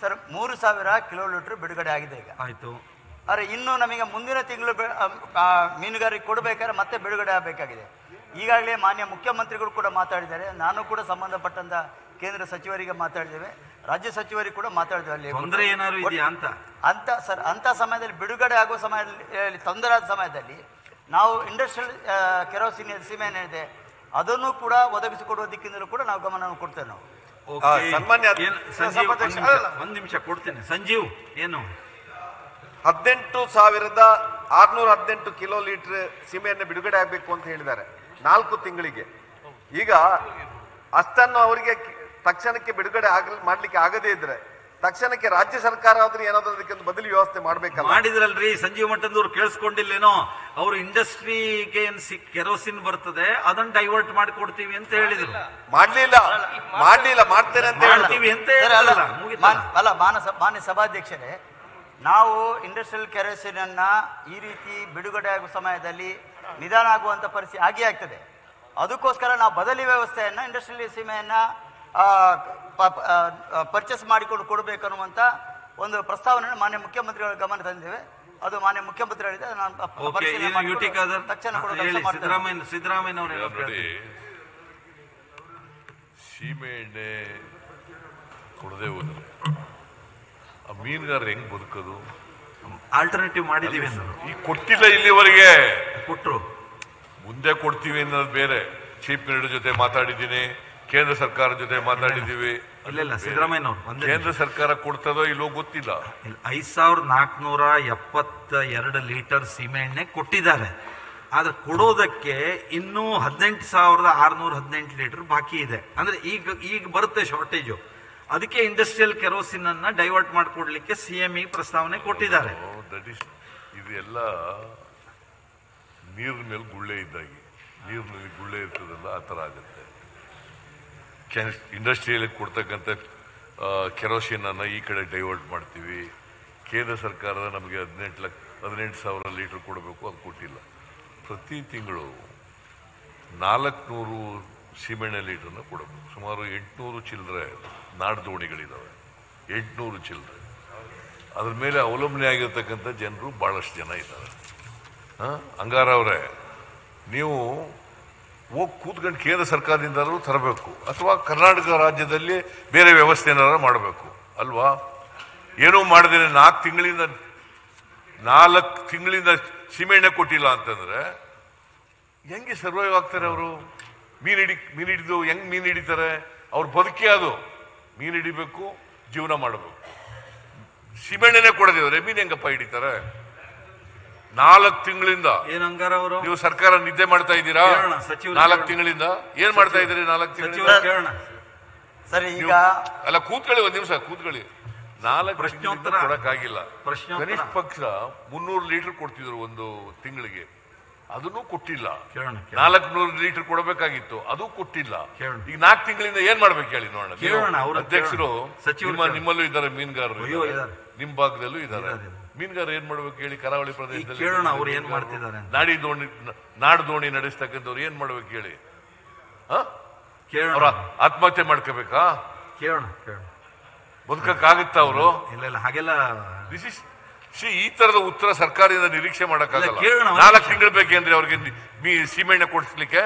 Sir ಮೂರು ಸಾವಿರ kilometre ಬಿಡುಗಡೆ ಆಗಿದೆ ಈಗ. ಆಯ್ತು. ಆದರೆ ಇನ್ನು ನಮಗೆ ಮುಂದಿನ ತಿಂಗಳು ಮೀನುಗಾರಿಕೆ ಕೊಡಬೇಕಾದ್ರೆ ಮತ್ತೆ ಬಿಡುಗಡೆ ಆಗಬೇಕಾಗಿದೆ. ಈಗಾಗಲೇ ಮಾನ್ಯ ಮುಖ್ಯಮಂತ್ರಿಗಳು ಕೂಡ ಮಾತಾಡಿದ್ದಾರೆ. ನಾನು ಕೂಡ ಸಂಬಂಧಪಟ್ಟಂತ ಕೇಂದ್ರ ಸಚಿವರಿಗೆ ಮಾತಾಡಿದ್ದೇವೆ. ರಾಜ್ಯ ಸಚಿವರಿಗೆ ಕೂಡ ಮಾತಾಡಿದ್ದೇವೆ ಅಲ್ಲಿ. ತೊಂದರೆ ಏನಾದ್ರು ಇದೆಯಾ ಅಂತ? ಅಂತ ಸರ್ ಅಂತ ಸಮಯದಲ್ಲಿ ಬಿಡುಗಡೆ ಆಗುವ ಸಮಯದಲ್ಲಿ ತೊಂದರೆ ಆದ ಸಮಯದಲ್ಲಿ ನಾವು ಇಂಡಸ್ಟ್ರಿಯಲ್ ಕೆರೋಸಿನ್ ಸೀಮೆ ಏನಿದೆ ಅದನ್ನು ಕೂಡ ಒದಗಿಸಿಕೊಡುವ ದಿಕ್ಕಿನಲ್ಲೂ ಕೂಡ ನಾವು ಗಮನವನ್ನು ಕೊಡ್ತೇವೆ ನಾವು. ಸನ್ಮಾನ್ಯ ಒಂದ್ ನಿಮಿಷ. ಕೊಡ್ತೇನೆ. ಸಂಜೀವ್ ಏನು? ಹದಿನೆಂಟು ಸಾವಿರದ ಆರ್ನೂರ ಹದಿನೆಂಟು ಕಿಲೋ ಲೀಟರ್ ಸೀಮೆಯನ್ನು ಬಿಡುಗಡೆ ಆಗಬೇಕು ಅಂತ ಹೇಳಿದ್ದಾರೆ. ನಾಲ್ಕು ತಿಂಗಳಿಗೆ. ಈಗ ಅಷ್ಟನ್ನು ಅವರಿಗೆ ತಕ್ಷಣಕ್ಕೆ ಬಿಡುಗಡೆ ಆಗ ಮಾಡ್ಲಿಕ್ಕೆ ಆಗದೇ ಇದ್ರೆ ತಕ್ಷಣಕ್ಕೆ ರಾಜ್ಯ ಸರ್ಕಾರ ಆದ್ರೂ ಏನಾದ್ರೂ ಅದಕ್ಕೆ ಬದಲಿ ವ್ಯವಸ್ಥೆ ಮಾಡ್ಬೇಕಲ್ಲ? ಮಾಡಿದ್ರಲ್ರಿ ಸಂಜೀವ್ ಮಠದವ್ರು ಕೇಳಿಸ್ಕೊಂಡಿಲ್ಲೇನೋ ಅವರು ಇಂಡಸ್ಟ್ರಿಗೆ ಏನ್ ಕೆರೋಸಿನ್ ಬರ್ತದೆ ಅದನ್ನ ಡೈವರ್ಟ್ ಮಾಡಿ ಕೊಡ್ತೀವಿ ಅಂತ ಹೇಳಿದ್ರು. ಮಾಡ್ಲಿಲ್ಲ. ಮಾಡ್ಲಿಲ್ಲ ಮಾಡ್ತೇನೆ ಅಂತ ಹೇಳ್ತೀವಿ ಅಂತ ಅಲ್ಲ ಮಾನಸ ಮಾನ್ಯ ಸಭಾಧ್ಯಕ್ಷರೇ ನಾವು ಇಂಡಸ್ಟ್ರಿಯಲ್ ಕೆರೋಸಿನ್ ಅನ್ನ ಈ ರೀತಿ ಬಿಡುಗಡೆ ಆಗುವ ಸಮಯದಲ್ಲಿ ನಿಧಾನ ಆಗುವಂತ ಪರಿಸ್ಥಿತಿ ಆಗೇ ಆಗ್ತದೆ. ಅದಕ್ಕೋಸ್ಕರ ನಾವು ಬದಲಿ ವ್ಯವಸ್ಥೆಯನ್ನ ಇಂಡಸ್ಟ್ರಿಯಲ್ ಸೀಮೆಯನ್ನ ಪರ್ಚೇಸ್ ಮಾಡಿಕೊಂಡು ಕೊಡಬೇಕನ್ನುವಂಥ ಒಂದು ಪ್ರಸ್ತಾವನೆಯನ್ನು ಮಾನ್ಯ ಮುಖ್ಯಮಂತ್ರಿಗಳ ಗಮನ ತಂದಿದ್ದೇವೆ. ಅದು ಮಾನ್ಯ ಮುಖ್ಯಮಂತ್ರಿ ಹೇಳಿದೆ ನಾನು ತಕ್ಷಣ ಸೀಮೆಎಣ್ಣೆ ಕೊಡದೆ ಹೋದ್ರು. ಆ ಮೀನುಗಾರರು ಹೆಂಗ್ ಬದುಕೋದು? ಆಲ್ಟರ್ನೇಟಿವ್ ಮಾಡಿದೀವಿ ಅಂದ್ರು ಈಗ ಕೊಟ್ಟಿಲ್ಲ ಇಲ್ಲಿವರೆಗೆ. ಕೊಟ್ಟರು ಮುಂದೆ ಕೊಡ್ತೀವಿ ಅನ್ನೋದು ಬೇರೆ. ಚೀಫ್ ಮಿನಿಸ್ಟರ್ ಜೊತೆ ಮಾತಾಡಿದ್ದೀನಿ. ಕೇಂದ್ರ ಸರ್ಕಾರ ಜೊತೆ ಮಾತಾಡಿದ್ದೀವಿ. ಇಲ್ಲ ಇಲ್ಲ ಸಿದ್ದರಾಮಯ್ಯನವ್ರು ಒಂದೇ ಕೇಂದ್ರ ಸರ್ಕಾರ ಕೊಡ್ತದೋ ಇಲ್ಲೋ ಗೊತ್ತಿಲ್ಲ. ಐದ್ ಸಾವಿರದ ನಾಲ್ಕುನೂರ ಎಪ್ಪತ್ತ ಎರಡು ಲೀಟರ್ ಸೀಮೆಎಣ್ಣೆ ಕೊಟ್ಟಿದ್ದಾರೆ. ಆದ್ರೆ ಕೊಡೋದಕ್ಕೆ ಇನ್ನೂ ಹದಿನೆಂಟು ಸಾವಿರದ ಆರ್ನೂರ ಹದಿನೆಂಟು ಲೀಟರ್ ಬಾಕಿ ಇದೆ. ಅಂದ್ರೆ ಈಗ ಈಗ ಬರುತ್ತೆ ಶಾರ್ಟೇಜು ಅದಕ್ಕೆ ಇಂಡಸ್ಟ್ರಿಯಲ್ ಕೆರೋಸಿನ್ ಅನ್ನ ಡೈವರ್ಟ್ ಮಾಡಿಕೊಡ್ಲಿಕ್ಕೆ ಸಿ ಎಂ ಪ್ರಸ್ತಾವನೆ ಕೊಟ್ಟಿದ್ದಾರೆ. ದಟ್ ಇಸ್ ಇದೆಲ್ಲ ನೀರಿನ ಮೇಲೆ ಗುಳ್ಳೆ ಇದ್ದಾಗಿ. ನೀರಿನಲ್ಲಿ ಗುಳ್ಳೆ ಇರ್ತದಲ್ಲ ಆ ಥರ ಆಗುತ್ತೆ. ಇಂಡಸ್ಟ್ರಿಯಲ್ಲಿ ಕೊಡ್ತಕ್ಕಂಥ ಕೆರೋಸಿನನ್ನು ಈ ಕಡೆ ಡೈವರ್ಟ್ ಮಾಡ್ತೀವಿ. ಕೇಂದ್ರ ಸರ್ಕಾರ ನಮಗೆ ಹದಿನೆಂಟು ಲಕ್ಷ ಹದಿನೆಂಟು ಸಾವಿರ ಲೀಟರ್ ಕೊಡಬೇಕು ಅದು ಕೊಟ್ಟಿಲ್ಲ. ಪ್ರತಿ ತಿಂಗಳು ನಾಲ್ಕುನೂರು ಸೀಮೆಣ್ಣೆ ಲೀಟರ್ನ ಕೊಡಬೇಕು. ಸುಮಾರು ಎಂಟುನೂರು ಚಿಲ್ಲರೆ ನಾಡು ದೋಣಿಗಳಿದ್ದಾವೆ ಎಂಟುನೂರು ಚಿಲ್ಲರೆ. ಅದ್ರ ಮೇಲೆ ಅವಲಂಬನೆ ಆಗಿರ್ತಕ್ಕಂಥ ಜನರು ಭಾಳಷ್ಟು ಜನ ಇದ್ದಾರೆ. ಹಾಂ? ಅಂಗಾರವರೇ ಅವರೇ, ನೀವು ಹೋಗಿ ಕೂತ್ಕೊಂಡು ಕೇಂದ್ರ ಸರ್ಕಾರದಿಂದಲೂ ತರಬೇಕು. ಅಥವಾ ಕರ್ನಾಟಕ ರಾಜ್ಯದಲ್ಲಿ ಬೇರೆ ವ್ಯವಸ್ಥೆ ಏನಾದರೂ ಮಾಡಬೇಕು. ಅಲ್ವಾ? ಏನೂ ಮಾಡಿದ್ರೆ ನಾಲ್ಕು ತಿಂಗಳಿಂದ ನಾಲ್ಕು ತಿಂಗಳಿಂದ ಸೀಮೆಣ್ಣೆ ಕೊಟ್ಟಿಲ್ಲ ಅಂತಂದ್ರೆ ಹೆಂಗೆ ಸರ್ವೈವ್ ಆಗ್ತಾರೆ ಅವರು? ಮೀನು ಹಿಡಿ, ಮೀನು ಹಿಡಿದು ಹೆಂಗ್ ಮೀನು ಹಿಡಿತಾರೆ? ಅವ್ರ ಬದುಕಿ ಅದು. ಮೀನು ಹಿಡಿಬೇಕು, ಜೀವನ ಮಾಡಬೇಕು. ಸೀಮೆಣ್ಣೆನೆ ಕೊಡದಿದ್ರೆ ಮೀನು ಹೆಂಗಪ್ಪ ಹಿಡಿತಾರೆ? ನಾಲ್ಕು ತಿಂಗಳಿಂದ ಏನ್ ಹಂಗಾರ ಅವರು ನೀವು ಸರ್ಕಾರ ನಿದ್ದೆ ಮಾಡ್ತಾ ಇದ್ದೀರಾ ಕೇಳೋಣ, ಸಚಿವರು ನಾಲ್ಕು ಕೇಳೋಣ. ತಿಂಗಳಿಂದ ಏನ್ ಮಾಡ್ತಾ ಇದ್ದೀರಿ ನಾಲ್ಕು ಸಚಿವರು ತಿಂಗಳಿಂದ ಕೇಳೋಣ ಸರಿ ಈಗ ಅಲ್ಲ ಕೂತ್ಕೊಳ್ಳಿ ಒಂದ್ ನಿಮಿಷ ಕೂತ್ಕೊಳ್ಳಿ ನಾಲ್ಕು ಪ್ರಶ್ನೋತ್ತರ. ಪ್ರಶ್ನೋತ್ತರ ಕೊಡಕ್ಕಾಗಿಲ್ಲ ಪ್ರಶ್ನೋತ್ತರ. ಕನಿಷ್ಠ ಪಕ್ಷ ಮುನ್ನೂರು ಲೀಟರ್ ಕೊಡ್ತಿದ್ರು ಒಂದು ತಿಂಗಳಿಗೆ ಅದನ್ನು ಕೊಟ್ಟಿಲ್ಲ ಕೇಳೋಣ ಕೇಳೋಣ. ನಾಲ್ಕು ನೂರು ಲೀಟರ್ ಕೊಡಬೇಕಾಗಿತ್ತು ಅದು ಕೊಟ್ಟಿಲ್ಲ ಕೇಳೋಣ. ಈಗ ನಾಲ್ಕು ತಿಂಗಳಿಂದ ಏನ್ ಮಾಡ್ಬೇಕು ಹೇಳಿ ನೋಡೋಣ ನೀವು ಕೇಳೋಣ, ಅಧ್ಯಕ್ಷರು ಸಚಿವ ಸಚಿವರು ನಿಮ್ಮ ಕೇಳೋಣ. ನಿಮ್ಮಲ್ಲೂ ಇದ್ದಾರೆ ಮೀನುಗಾರರು ಅಯ್ಯೋ, ಇದ್ದಾರೆ. ಇದ್ದಾರೆ. ನಿಮ್ ಭಾಗದಲ್ಲೂ ಇದ್ದಾರೆ ಇದ್ದಾರೆ, ಇದ್ದಾರೆ. ಮೀನುಗಾರ ಏನ್ ಮಾಡ್ಬೇಕು ಹೇಳಿ ಕರಾವಳಿ ಪ್ರದೇಶದಲ್ಲಿ ಕೇಳೋಣ ಅವ್ರು ಏನ್ ಮಾಡ್ತಿದ್ದಾರೆ. ನಾಡಿ ದೋಣಿ ನಾಡು ದೋಣಿ ನಡೆಸ್ತಕ್ಕಂಥವ್ರು ಏನ್ ಮಾಡ್ಬೇಕು ಹೇಳಿ? ಕೇಳೋಣ ಅವ್ರ ಆತ್ಮಹತ್ಯೆ ಮಾಡ್ಕೋಬೇಕಾ ಕೇಳೋಣ ಬದುಕಕ್ಕಾಗುತ್ತಾ ಅವರು ಇಲ್ಲ ಇಲ್ಲ ಹಾಗೆಲ್ಲ ದಿಸ್ ಇಸ್ ಈ ತರದ ಉತ್ತರ ಸರ್ಕಾರದಿಂದ ನಿರೀಕ್ಷೆ ಮಾಡಕ್ಕಾಗಲ್ಲ ನಾಲ್ಕು. ತಿಂಗಳು ಬೇಕೇಂದ್ರೆ ಅವ್ರಿಗೆ ಸೀಮೆಣ್ಣೆ ಕೊಡಿಸ್ಲಿಕ್ಕೆ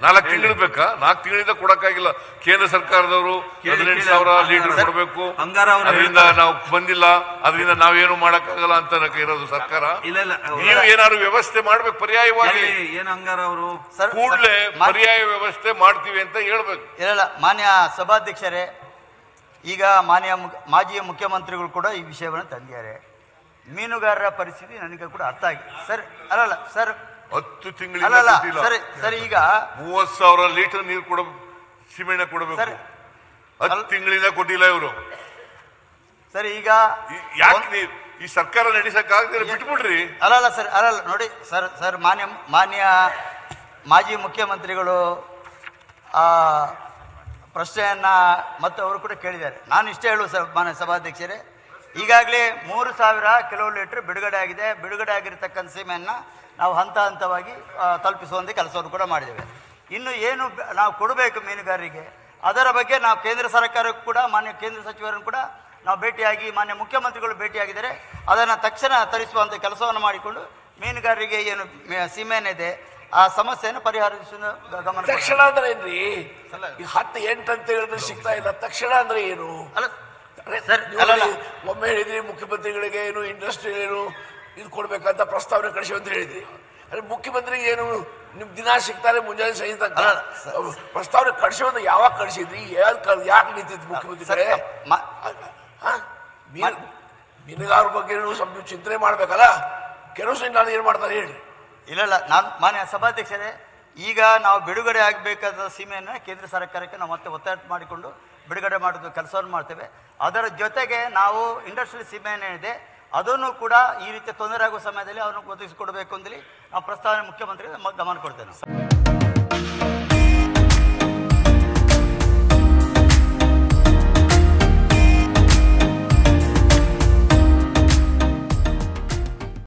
ನಾಲ್ಕು ತಿಂಗಳು ಬೇಕಾ? ನಾಲ್ಕು ತಿಂಗಳಿಂದ ಕೊಡಕ್ಕಾಗಿಲ್ಲ. ಕೇಂದ್ರ ಸರ್ಕಾರದವರು ಹದಿನೆಂಟು. ಸಾವಿರ ಲೀಟರ್ ಕೊಡಬೇಕು. ಹಂಗಾರ ಅವ್ರು ಅದರಿಂದ ನಾವು ಬಂದಿಲ್ಲ. ಅದರಿಂದ ನಾವೇನು ಮಾಡಕ್ಕಾಗಲ್ಲ ಅಂತ ಇರೋದು ಸರ್ಕಾರ. ಇಲ್ಲ ಇಲ್ಲ. ಅವ್ರು- ನೀವು ಏನಾದ್ರು ವ್ಯವಸ್ಥೆ ಮಾಡ್ಬೇಕು ಪರ್ಯಾಯವಾಗಿ. ಹೇಳಿ, ಏನ್ ಹಂಗಾರ ಅವರು? ಸರ್ ಕೂಡಲೇ ಪರ್ಯಾಯ ವ್ಯವಸ್ಥೆ ಮಾಡ್ತೀವಿ ಅಂತ ಹೇಳ್ಬೇಕು. ಇಲ್ಲ ಮಾನ್ಯ ಸಭಾಧ್ಯಕ್ಷರೇ ಈಗ ಮಾನ್ಯ ಮುಖ್ಯ- ಮಾಜಿ ಮುಖ್ಯಮಂತ್ರಿಗಳು ಕೂಡ ಈ ವಿಷಯವನ್ನು ತಂದಿದ್ದಾರೆ. ಮೀನುಗಾರರ ಪರಿಸ್ಥಿತಿ ನನಗೆ ಕೂಡ ಅರ್ಥ ಆಗಿದೆ ಸರ್ ಅಲ್ಲಲ್ಲ ಸರ್ ಹತ್ತು ಅಲ್ಲಲ್ಲ. ಸರಿ ಸರಿ ಈಗ ಮೂವತ್ ಸಾವಿರ ಲೀಟರ್ ನೀರು ಕೊಡ ಸಿಮೆಂಟ್ ಕೊಡಬೇಕು. ಸರಿ. ಹತ್ತು ತಿಂಗಳಿಂದ ಕೊಟ್ಟಿಲ್ಲ ಇವರು. ಸರಿ ಈಗ ಯಾಕೆ ನೀರು ಈ ಸರ್ಕಾರ ನಡೆಸಕ್ಕಾಗದಿರ ಬಿಟ್ಬಿಡ್ರಿ. ಅಲ್ಲಲ್ಲ ಸರ್ ಅಲ್ಲಲ್ಲ ನೋಡಿ ಸರ್ ಸರ್ ಮಾನ್ಯ ಮಾನ್ಯ ಮಾಜಿ ಮುಖ್ಯಮಂತ್ರಿಗಳು ಆ ಪ್ರಶ್ನೆಯನ್ನ ಮತ್ತೆ ಅವರು ಕೂಡ ಕೇಳಿದ್ದಾರೆ. ನಾನು ಇಷ್ಟೇ ಹೇಳುವ ಸರ್ ಮಾನ್ಯ ಸಭಾಧ್ಯಕ್ಷರೇ. ಈಗಾಗಲೇ ಮೂರು ಸಾವಿರ ಕಿಲೋ ಲೀಟರ್ ಬಿಡುಗಡೆ ಆಗಿದೆ. ಬಿಡುಗಡೆ ಆಗಿರತಕ್ಕಂಥ ಸೀಮೆಯನ್ನು ನಾವು ಹಂತ ಹಂತವಾಗಿ ತಲುಪಿಸುವಂಥ ತಲುಪಿಸುವಂತೆ ಕೆಲಸವನ್ನು ಕೂಡ ಮಾಡಿದ್ದೇವೆ. ಇನ್ನು ಏನು ನಾವು ಕೊಡಬೇಕು ಮೀನುಗಾರರಿಗೆ ಅದರ ಬಗ್ಗೆ ನಾವು ಕೇಂದ್ರ ಸರ್ಕಾರಕ್ಕೂ ಕೂಡ ಮಾನ್ಯ ಕೇಂದ್ರ ಸಚಿವರನ್ನು ಕೂಡ ನಾವು ಭೇಟಿಯಾಗಿ ಮಾನ್ಯ ಮುಖ್ಯಮಂತ್ರಿಗಳು ಭೇಟಿಯಾಗಿದ್ದಾರೆ. ಅದನ್ನು ತಕ್ಷಣ ತರಿಸುವಂಥ ಕೆಲಸವನ್ನು ಮಾಡಿಕೊಂಡು ಮೀನುಗಾರರಿಗೆ ಏನು ಇದೆ ಆ ಸಮಸ್ಯೆಯನ್ನು ಪರಿಹರಿಸಲು ಗಮನ ತಕ್ಷಣ. ಅಂದ್ರೆ ಏನ್ರಿ? ಹತ್ತು ಎಂಟು ಅಂತ ಹೇಳಿದ್ರೆ ಸಿಗ್ತಾ ಇಲ್ಲ. ತಕ್ಷಣ ಅಂದ್ರೆ ಏನು? ಅಲ್ಲ ಒಮ್ಮೆ ಹೇಳಿದ್ರಿ ಮುಖ್ಯಮಂತ್ರಿಗಳಿಗೆ ಏನು ಇಂಡಸ್ಟ್ರಿ ಏನು ಇದು ಕೊಡ್ಬೇಕಂತ ಪ್ರಸ್ತಾವನೆ ಕಳಿಸಿ ಅಂತ ಹೇಳಿದ್ರಿ. ಅರೆ ಮುಖ್ಯಮಂತ್ರಿ ಏನು ನಿಮ್ ದಿನ ಸಿಗ್ತಾರೆ ಮುಂಜಾನೆ ಸಹಿತ ಪ್ರಸ್ತಾವನೆ ಕಳಿಸೋದು ಯಾವಾಗ ಕಳಿಸಿದ್ರಿ? ಯಾಕೆ ನಿಂತಿತ್ತು ಮುಖ್ಯಮಂತ್ರಿ ಮೀನುಗಾರ ಬಗ್ಗೆ ಸ್ವಲ್ಪ ಚಿಂತನೆ ಮಾಡ್ಬೇಕಲ್ಲ? ಕೆಲವು ನಾನು ಏನ್ ಮಾಡ್ತಾರೆ ಹೇಳಿ. ಇಲ್ಲ ಇಲ್ಲ ನಾನು ಮಾನ್ಯ ಸಭಾಧ್ಯಕ್ಷರೇ ಈಗ ನಾವು ಬಿಡುಗಡೆ ಆಗಬೇಕಾದ ಸೀಮೆಯನ್ನು ಕೇಂದ್ರ ಸರ್ಕಾರಕ್ಕೆ ನಾವು ಮತ್ತೆ ಒತ್ತಾಯ ಮಾಡಿಕೊಂಡು ಬಿಡುಗಡೆ ಮಾಡೋದು ಕೆಲಸವನ್ನು ಮಾಡ್ತೇವೆ. ಅದರ ಜೊತೆಗೆ ನಾವು ಇಂಡಸ್ಟ್ರಿಯಲ್ ಏನಿದೆ ಅದನ್ನು ಕೂಡ ಈ ರೀತಿ ತೊಂದರೆ ಆಗುವ ಸಮಯದಲ್ಲಿ ಅವನು ಒದಗಿಸಿಕೊಡಬೇಕು ಅಂತೇಳಿ ನಾವು ಪ್ರಸ್ತಾವನೆ ಮುಖ್ಯಮಂತ್ರಿ ಗಮನ ಕೊಡ್ತೇವೆ